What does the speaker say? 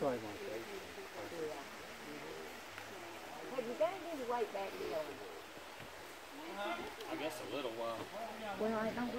Sorry, I want. Have you got any weight back there? I guess a little while. Well, I don't